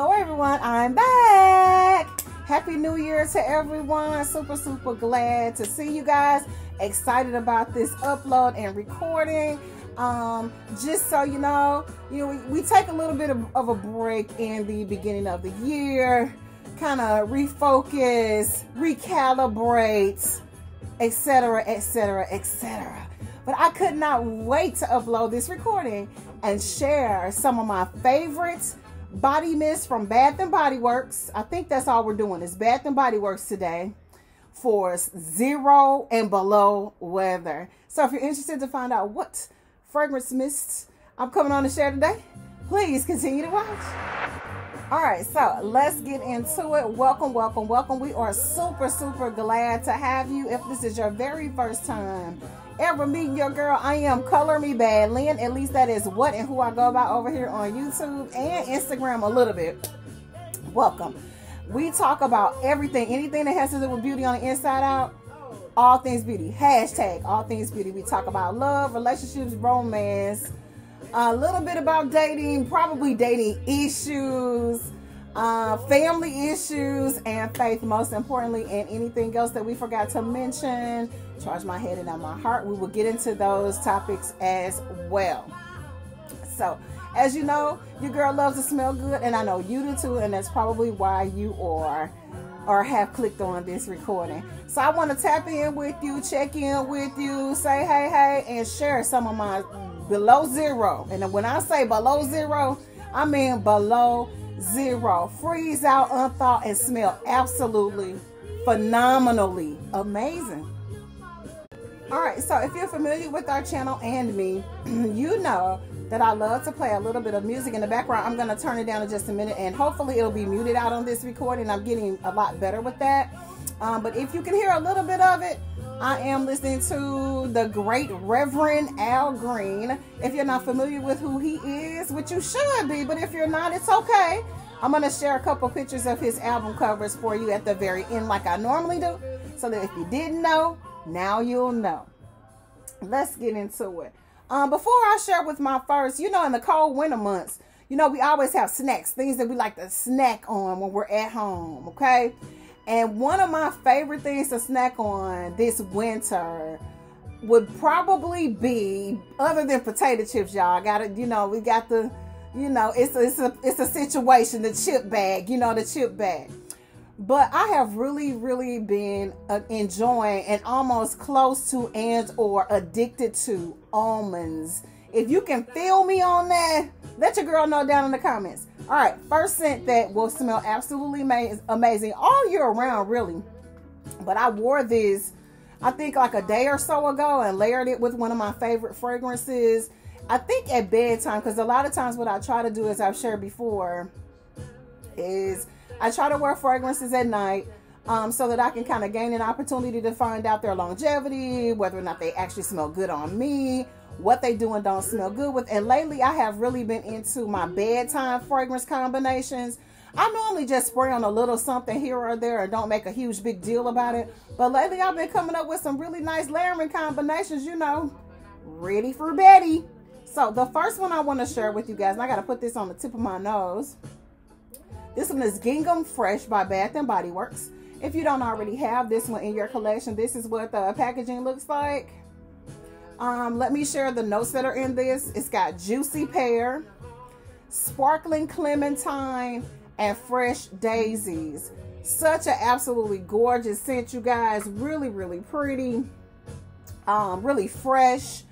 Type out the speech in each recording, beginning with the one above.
Hello, everyone. I'm back. Happy New Year to everyone. Super, super glad to see you guys. Excited about this upload and recording. Um, just so you know, you know, we, we take a little bit of, of a break in the beginning of the year, kind of refocus, recalibrate, etc., etc., etc. But I could not wait to upload this recording and share some of my favorites body mist from Bath and Body Works. I think that's all we're doing is Bath and Body Works today for zero and below weather. So if you're interested to find out what fragrance mists I'm coming on to share today, please continue to watch. All right, so let's get into it. Welcome, welcome, welcome. We are super, super glad to have you. If this is your very first time ever meeting your girl, I am Color Me Bad Lynn. At least that is what and who I go by over here on YouTube and Instagram a little bit. Welcome. We talk about everything, anything that has to do with beauty on the inside out, all things beauty. Hashtag all things beauty. We talk about love, relationships, romance, a little bit about dating, probably dating issues, uh, family issues, and faith, most importantly, and anything else that we forgot to mention. Charge my head and not my heart. We will get into those topics as well. So, as you know, your girl loves to smell good, and I know you do too, and that's probably why you are or have clicked on this recording. So I want to tap in with you, check in with you, say hey, hey, and share some of my below zero. And when I say below zero, I mean below zero. Freeze out, unthaw, and smell absolutely phenomenally amazing. All right, so if you're familiar with our channel and me, you know that I love to play a little bit of music in the background. I'm going to turn it down in just a minute and hopefully it'll be muted out on this recording. I'm getting a lot better with that. Um, but if you can hear a little bit of it, I am listening to the great Reverend Al Green. If you're not familiar with who he is, which you should be, but if you're not, it's okay. I'm going to share a couple pictures of his album covers for you at the very end, like I normally do, so that if you didn't know, now you'll know. Let's get into it. Um, before I share with my first, you know, in the cold winter months, you know, we always have snacks, things that we like to snack on when we're at home, okay? And one of my favorite things to snack on this winter would probably be, other than potato chips, y'all. Got it, you know, we got the, you know, it's a, it's a it's a situation, the chip bag, you know, the chip bag. But I have really, really been uh, enjoying and almost close to and or addicted to almonds. If you can feel me on that, let your girl know down in the comments. All right, first scent that will smell absolutely amazing all year round, really. But I wore this, I think like a day or so ago and layered it with one of my favorite fragrances. I think at bedtime, because a lot of times what I try to do, as I've shared before, is I try to wear fragrances at night um, so that I can kind of gain an opportunity to find out their longevity, whether or not they actually smell good on me, what they do and don't smell good with. And lately, I have really been into my bedtime fragrance combinations. I normally just spray on a little something here or there and don't make a huge big deal about it. But lately, I've been coming up with some really nice layering combinations, you know, ready for Betty. So the first one I want to share with you guys, and I got to put this on the tip of my nose. This one is Gingham Fresh by Bath and Body Works. If you don't already have this one in your collection, this is what the packaging looks like. Um, let me share the notes that are in this. It's got juicy pear, sparkling clementine, and fresh daisies. Such an absolutely gorgeous scent, you guys. Really, really pretty. Um, really fresh.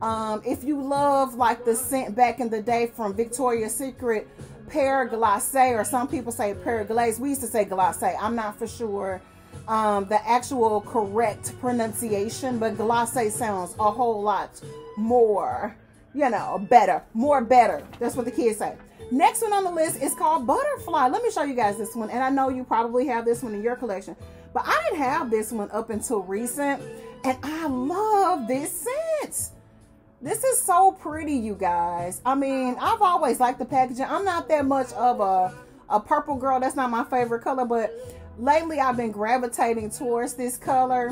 Um, if you love like the scent back in the day from Victoria's Secret, pear glace, or some people say pear glaze. We used to say glace. I'm not for sure um, the actual correct pronunciation, but glace sounds a whole lot more, you know, better, more better. That's what the kids say. Next one on the list is called Butterfly. Let me show you guys this one. And I know you probably have this one in your collection, but I didn't have this one up until recent. And I love this scent. This is so pretty, you guys. I mean, I've always liked the packaging. I'm not that much of a, a purple girl. That's not my favorite color, but lately I've been gravitating towards this color.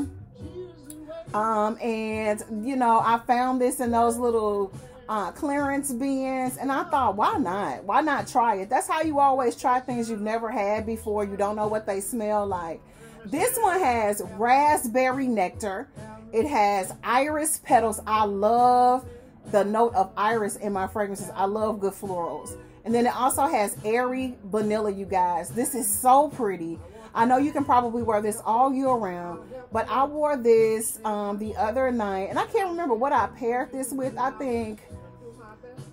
Um, and you know, I found this in those little uh, clearance bins, and I thought, why not? Why not try it? That's how you always try things you've never had before. You don't know what they smell like. This one has raspberry nectar. It has iris petals. I love the note of iris in my fragrances. I love good florals. And then it also has airy vanilla, you guys. This is so pretty. I know you can probably wear this all year round, but I wore this um, the other night, and I can't remember what I paired this with. I think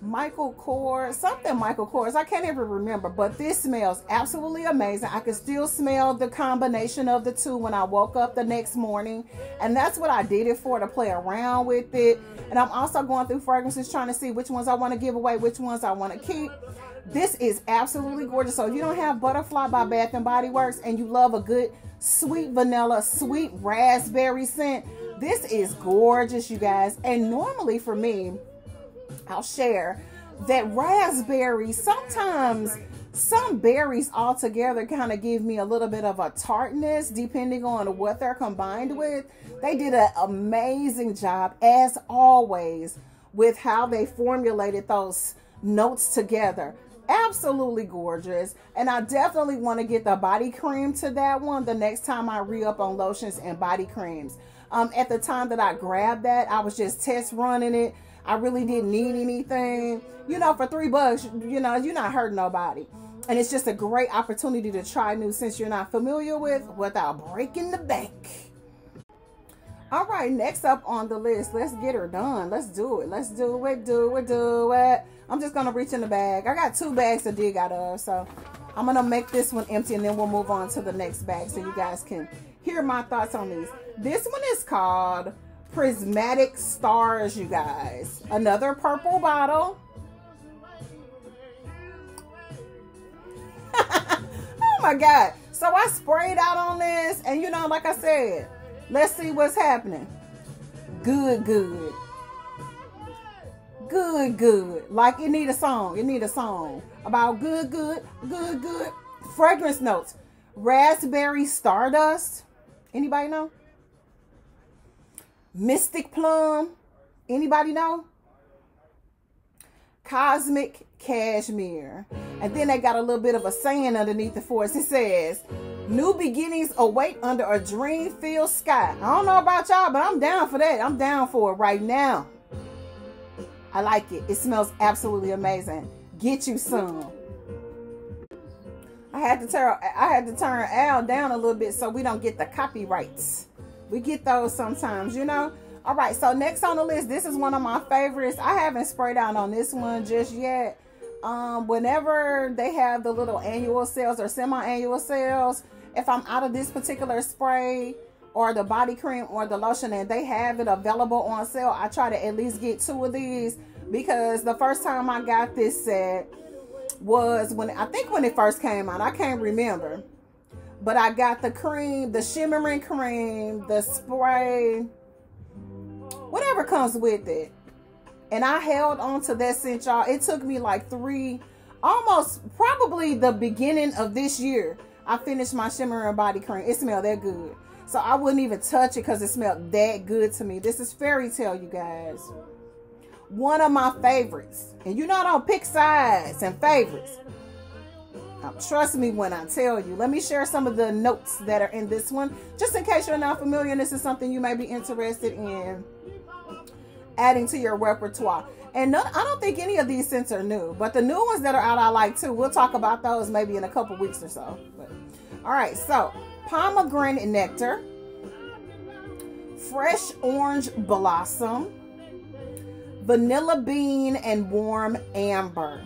Michael Kors, something Michael Kors. I can't even remember, but this smells absolutely amazing. I could still smell the combination of the two when I woke up the next morning, and that's what I did it for to play around with it. And I'm also going through fragrances trying to see which ones I want to give away, which ones I want to keep. This is absolutely gorgeous. So if you don't have Butterfly by Bath and Body Works and you love a good sweet vanilla, sweet raspberry scent, this is gorgeous, you guys. And normally for me, I'll share that raspberry sometimes some berries altogether kind of give me a little bit of a tartness depending on what they're combined with. They did an amazing job as always with how they formulated those notes together absolutely gorgeous and i definitely want to get the body cream to that one the next time i re-up on lotions and body creams um, at the time that i grabbed that i was just test running it i really didn't need anything. You know for three bucks you know you're not hurting nobody. And it's just a great opportunity to try new since you're not familiar with without breaking the bank. All right next up on the list let's get her done. Let's do it. Let's do it do it do it. I'm just gonna reach in the bag. I got two bags to dig out of, so I'm gonna make this one empty and then we'll move on to the next bag so you guys can hear my thoughts on these. This one is called Prismatic Stars, you guys. Another purple bottle. oh my God. So I sprayed out on this and you know, like I said, let's see what's happening. Good, good good, good. Like it need a song. It need a song about good, good, good, good. Fragrance notes. Raspberry stardust. Anybody know? Mystic plum. Anybody know? Cosmic cashmere. And then they got a little bit of a saying underneath the forest. It says, New beginnings await under a dream filled sky. I don't know about y'all, but I'm down for that. I'm down for it right now. I like it. It smells absolutely amazing. Get you some. I had to turn I had to turn Al down a little bit so we don't get the copyrights. We get those sometimes, you know. All right, so next on the list, this is one of my favorites. I haven't sprayed out on this one just yet. Um, whenever they have the little annual sales or semi-annual sales, if I'm out of this particular spray, or the body cream or the lotion and they have it available on sale, I try to at least get two of these because the first time I got this set was when I think when it first came out. I can't remember. But I got the cream, the shimmering cream, the spray, whatever comes with it. And I held on to that scent, y'all. It took me like three, almost probably the beginning of this year. I finished my shimmering body cream. It smelled that good. So I wouldn't even touch it because it smelled that good to me. This is Fairy Tale, you guys. One of my favorites. And you know I don't pick sides and favorites. Now, trust me when I tell you. Let me share some of the notes that are in this one. Just in case you're not familiar this is something you may be interested in adding to your repertoire. And none, I don't think any of these scents are new. But the new ones that are out I like too. We'll talk about those maybe in a couple weeks or so. But, all right, so pomegranate nectar, fresh orange blossom, vanilla bean, and warm amber.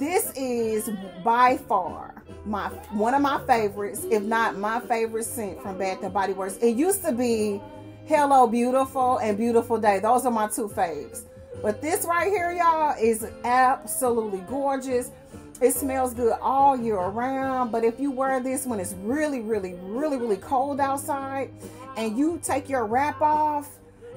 This is by far my one of my favorites, if not my favorite scent from Bath and Body Works. It used to be Hello Beautiful and Beautiful Day. Those are my two faves. But this right here, y'all, is absolutely gorgeous. It smells good all year around, but if you wear this when it's really, really, really, really cold outside and you take your wrap off,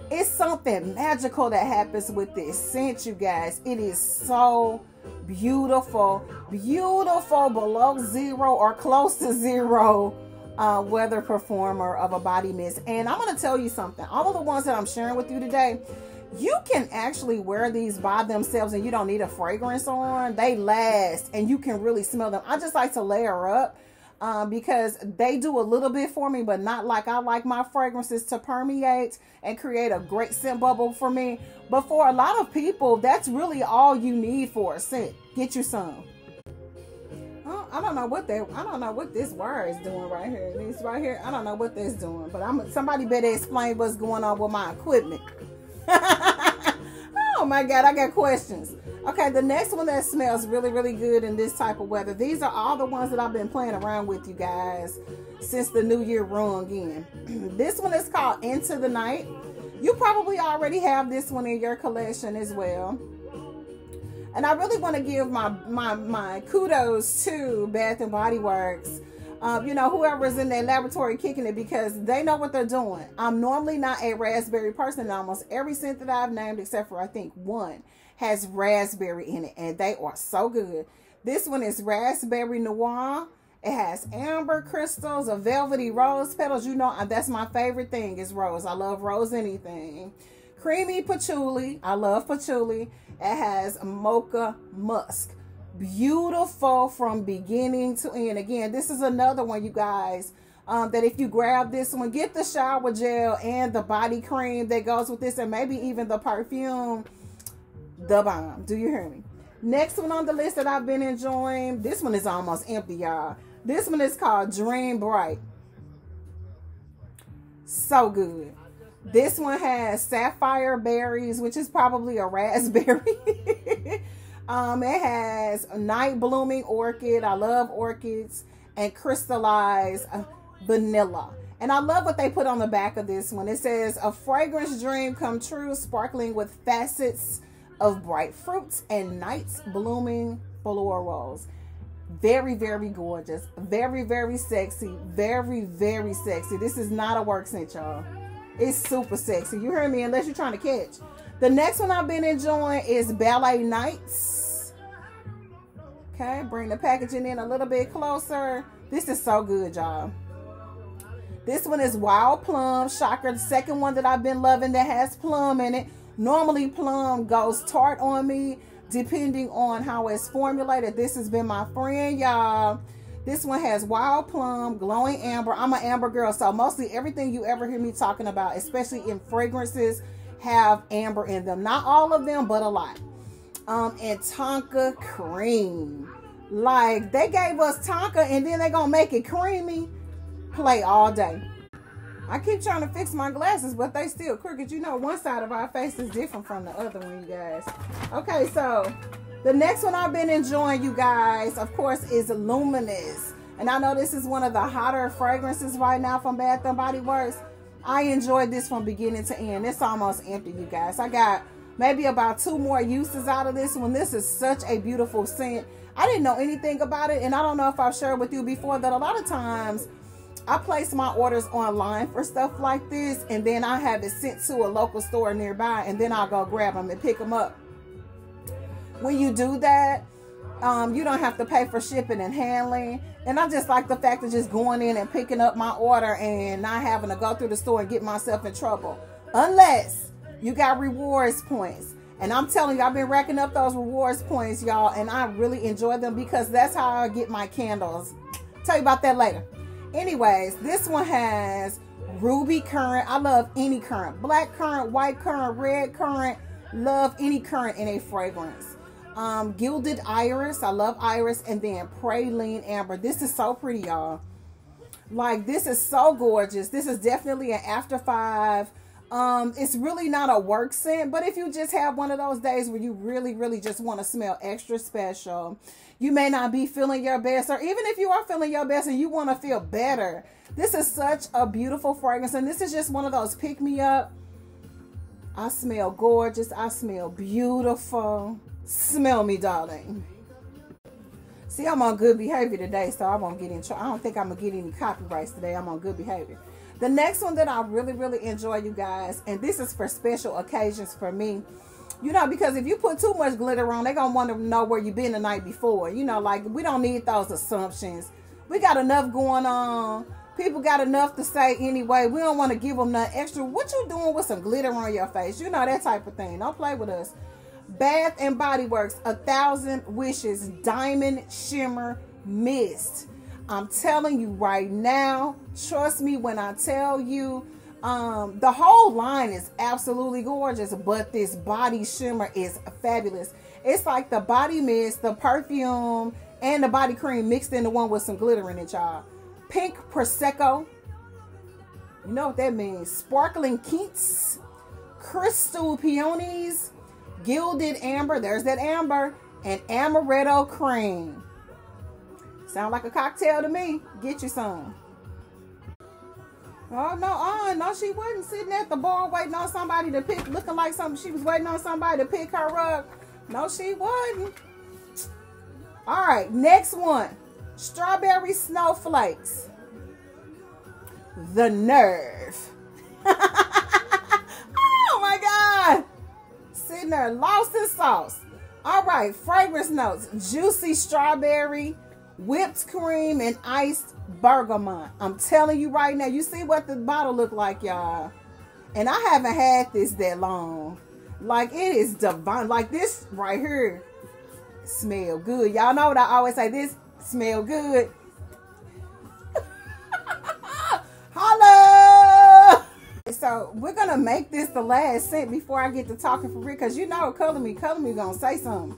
it's something magical that happens with this scent, you guys. It is so beautiful, beautiful below zero or close to zero uh, weather performer of a body mist. And I'm going to tell you something. All of the ones that I'm sharing with you today, you can actually wear these by themselves and you don't need a fragrance on. They last and you can really smell them. I just like to layer up um, because they do a little bit for me, but not like I like my fragrances to permeate and create a great scent bubble for me. But for a lot of people, that's really all you need for a scent. Get you some. I don't know what they I don't know what this wire is doing right here. This right here, I don't know what this doing, but I'm somebody better explain what's going on with my equipment. oh my god, I got questions. Okay, the next one that smells really, really good in this type of weather. These are all the ones that I've been playing around with you guys since the new year rung in. this one is called Into the Night. You probably already have this one in your collection as well. And I really want to give my my my kudos to Bath and Body Works um, you know, whoever's in their laboratory kicking it because they know what they're doing. I'm normally not a raspberry person. Almost every scent that I've named, except for I think one, has raspberry in it, and they are so good. This one is raspberry noir. It has amber crystals, a velvety rose petals. You know, uh, that's my favorite thing is rose. I love rose anything. Creamy patchouli. I love patchouli. It has mocha musk beautiful from beginning to end. Again, this is another one, you guys. Um, that if you grab this one, get the shower gel and the body cream that goes with this, and maybe even the perfume, the bomb. Do you hear me? Next one on the list that I've been enjoying, this one is almost empty, y'all. This one is called Dream Bright. So good. This one has sapphire berries, which is probably a raspberry. Um, it has night blooming orchid. I love orchids and crystallized uh, vanilla. And I love what they put on the back of this one. It says a fragrance dream come true, sparkling with facets of bright fruits and nights blooming florals. Very, very gorgeous. Very, very sexy. Very, very sexy. This is not a work scent, y'all. It's super sexy. You hear me? Unless you're trying to catch. The next one I've been enjoying is Ballet Nights. Okay, bring the packaging in a little bit closer. This is so good, y'all. This one is Wild Plum Shocker. The second one that I've been loving that has plum in it. Normally plum goes tart on me depending on how it's formulated. This has been my friend, y'all. This one has wild plum, glowing amber. I'm an amber girl, so mostly everything you ever hear me talking about, especially in fragrances, have amber in them. Not all of them, but a lot. Um, and Tonka cream. Like they gave us Tonka and then they gonna make it creamy. Play all day. I keep trying to fix my glasses, but they still crooked. You know, one side of our face is different from the other one, you guys. Okay, so the next one I've been enjoying, you guys, of course, is Luminous. And I know this is one of the hotter fragrances right now from Bath & Body Works. I enjoyed this from beginning to end. It's almost empty, you guys. I got maybe about two more uses out of this one. This is such a beautiful scent. I didn't know anything about it, and I don't know if I've shared with you before that a lot of times I place my orders online for stuff like this, and then I have it sent to a local store nearby, and then I'll go grab them and pick them up. When you do that, um, you don't have to pay for shipping and handling. And I just like the fact of just going in and picking up my order and not having to go through the store and get myself in trouble. Unless you got rewards points. And I'm telling you, I've been racking up those rewards points, y'all, and I really enjoy them because that's how I get my candles. Tell you about that later. Anyways, this one has ruby currant. I love any currant. Black currant, white currant, red currant. Love any currant in a fragrance um, Gilded Iris. I love Iris. And then Praline Amber. This is so pretty, y'all. Like, this is so gorgeous. This is definitely an after five. Um, it's really not a work scent, but if you just have one of those days where you really, really just want to smell extra special, you may not be feeling your best, or even if you are feeling your best and you want to feel better, this is such a beautiful fragrance, and this is just one of those pick me up. I smell gorgeous. I smell beautiful. Smell me, darling. See, I'm on good behavior today, so I won't get in trouble. I don't think I'm going to get any copyrights today. I'm on good behavior. The next one that I really, really enjoy, you guys, and this is for special occasions for me. You know, because if you put too much glitter on, they're going to want to know where you've been the night before. You know, like, we don't need those assumptions. We got enough going on. People got enough to say anyway. We don't want to give them nothing extra. What you doing with some glitter on your face? You know that type of thing. Don't play with us. Bath and Body Works, a thousand wishes, diamond shimmer mist. I'm telling you right now, trust me when I tell you, um, the whole line is absolutely gorgeous, but this body shimmer is fabulous. It's like the body mist, the perfume, and the body cream mixed into one with some glitter in it, y'all. Pink Prosecco. You know what that means. Sparkling Keats. Crystal Peonies. Gilded Amber. There's that amber. And Amaretto Cream. Sound like a cocktail to me. Get you some. Oh no, uh, no, she wasn't sitting at the bar waiting on somebody to pick, looking like something. She was waiting on somebody to pick her up. No, she wasn't. All right, next one. Strawberry snowflakes. The nerve. oh my God. Sitting there lost in sauce. All right, fragrance notes. Juicy strawberry, whipped cream, and iced bergamot. I'm telling you right now, you see what the bottle look like, y'all. And I haven't had this that long. Like it is divine. Like this right here smell good. Y'all know what I always say, this smell good. Holla! So we're gonna make this the last scent before I get to talking for real. Cause you know color me, color me gonna say something.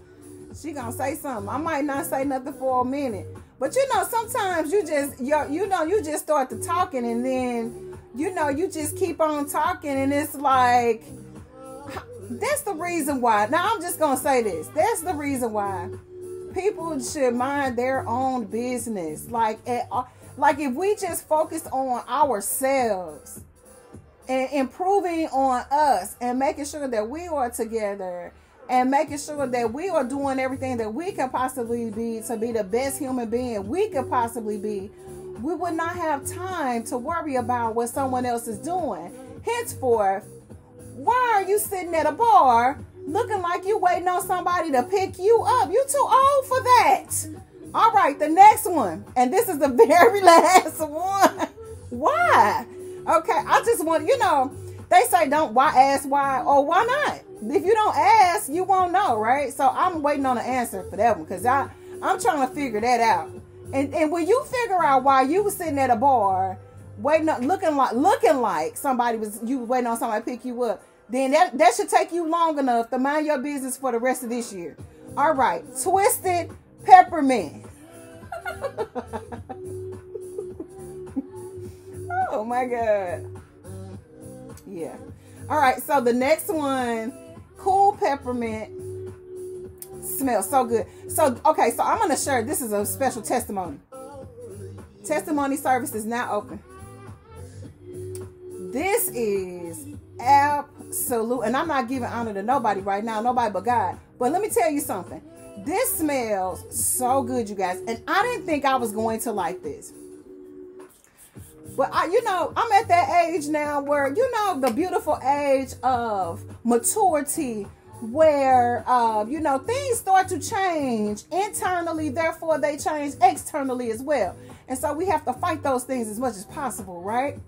She gonna say something. I might not say nothing for a minute. But you know, sometimes you just you you know you just start to talking and then you know you just keep on talking and it's like that's the reason why. Now I'm just gonna say this. That's the reason why people should mind their own business. Like at, like if we just focus on ourselves and improving on us and making sure that we are together and making sure that we are doing everything that we can possibly be to be the best human being we could possibly be, we would not have time to worry about what someone else is doing. Henceforth, why are you sitting at a bar looking like you waiting on somebody to pick you up? You too old for that. All right, the next one, and this is the very last one. why? Okay, I just want you know they say don't why ask why or why not if you don't ask, you won't know, right? So I'm waiting on an answer for that one because I I'm trying to figure that out. And and when you figure out why you was sitting at a bar waiting up, looking like looking like somebody was you waiting on somebody to pick you up, then that that should take you long enough to mind your business for the rest of this year. All right, twisted peppermint. oh my god. Yeah. All right, so the next one cool peppermint smells so good. So, okay, so I'm going to share this is a special testimony. Testimony service is now open. This is absolute, and I'm not giving honor to nobody right now, nobody but God. But let me tell you something. This smells so good, you guys. And I didn't think I was going to like this. But I, you know, I'm at that age now where, you know, the beautiful age of maturity where uh, you know things start to change internally therefore they change externally as well. And so we have to fight those things as much as possible right?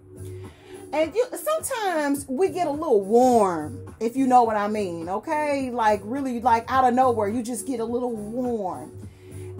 And you sometimes we get a little warm if you know what i mean okay? Like really like out of nowhere you just get a little warm.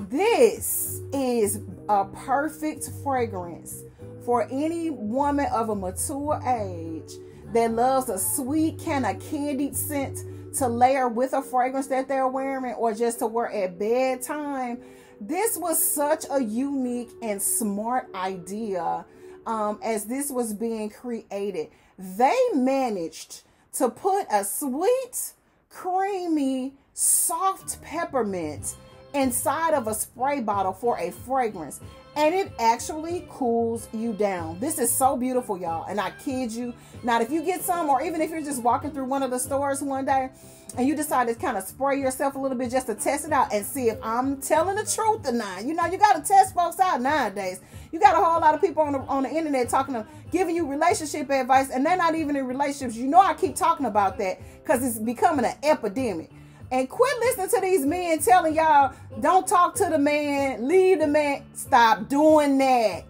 This is a perfect fragrance for any woman of a mature age that loves a sweet kind of candied scent to layer with a fragrance that they're wearing or just to wear at bedtime. This was such a unique and smart idea um, as this was being created. They managed to put a sweet, creamy, soft peppermint inside of a spray bottle for a fragrance and it actually cools you down. This is so beautiful, y'all. And I kid you not, if you get some, or even if you're just walking through one of the stores one day and you decide to kind of spray yourself a little bit just to test it out and see if I'm telling the truth or not. You know, you got to test folks out nowadays. You got a whole lot of people on the, on the internet talking to giving you relationship advice, and they're not even in relationships. You know, I keep talking about that because it's becoming an epidemic. And quit listening to these men telling y'all, don't talk to the man, leave the man. Stop doing that.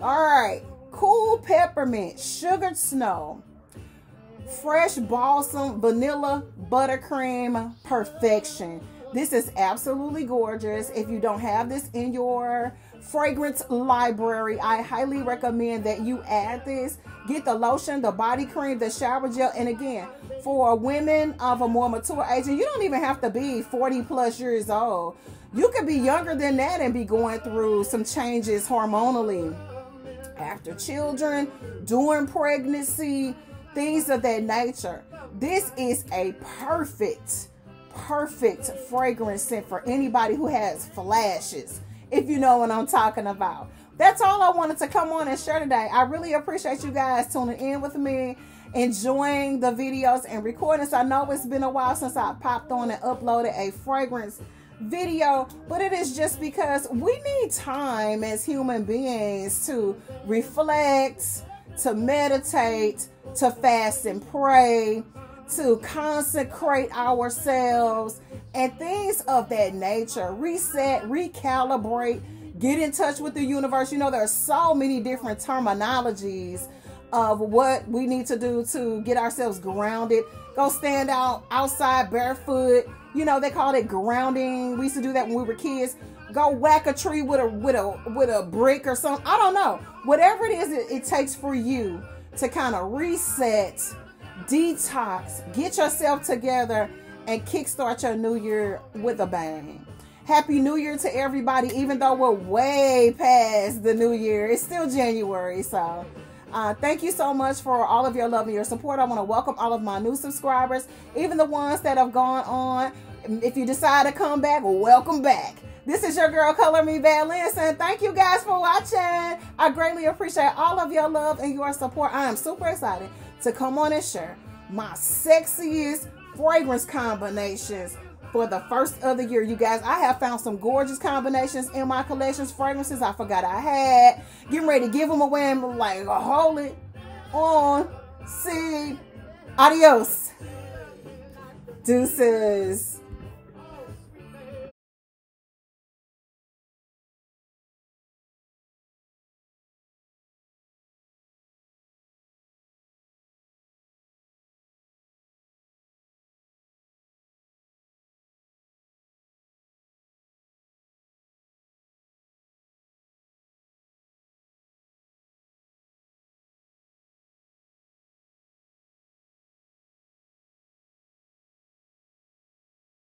All right. cool peppermint, sugared snow, fresh balsam, vanilla, buttercream, perfection. This is absolutely gorgeous. If you don't have this in your fragrance library, I highly recommend that you add this. Get the lotion, the body cream, the shower gel, and again, for women of a more mature age, and you don't even have to be 40 plus years old. You could be younger than that and be going through some changes hormonally after children, during pregnancy, things of that nature. This is a perfect, perfect fragrance scent for anybody who has flashes, if you know what I'm talking about. That's all I wanted to come on and share today. I really appreciate you guys tuning in with me, enjoying the videos and recordings. I know it's been a while since I popped on and uploaded a fragrance video, but it is just because we need time as human beings to reflect, to meditate, to fast and pray, to consecrate ourselves, and things of that nature. Reset, recalibrate, get in touch with the universe. You know, there are so many different terminologies of what we need to do to get ourselves grounded. Go stand out outside barefoot. You know, they call it grounding. We used to do that when we were kids. Go whack a tree with a with a with a brick or something. I don't know. Whatever it is it, it takes for you to kind of reset, detox, get yourself together, and kickstart your new year with a bang. Happy New Year to everybody, even though we're way past the new year. It's still January, so uh, thank you so much for all of your love and your support. I want to welcome all of my new subscribers, even the ones that have gone on. If you decide to come back, welcome back. This is your girl, Color Me Bad Lynn. Thank you guys for watching. I greatly appreciate all of your love and your support. I am super excited to come on and share my sexiest fragrance combinations for the first of the year. You guys, I have found some gorgeous combinations in my collections, fragrances I forgot I had. Getting ready to give them away and like, hold it on. See. Adios. Deuces.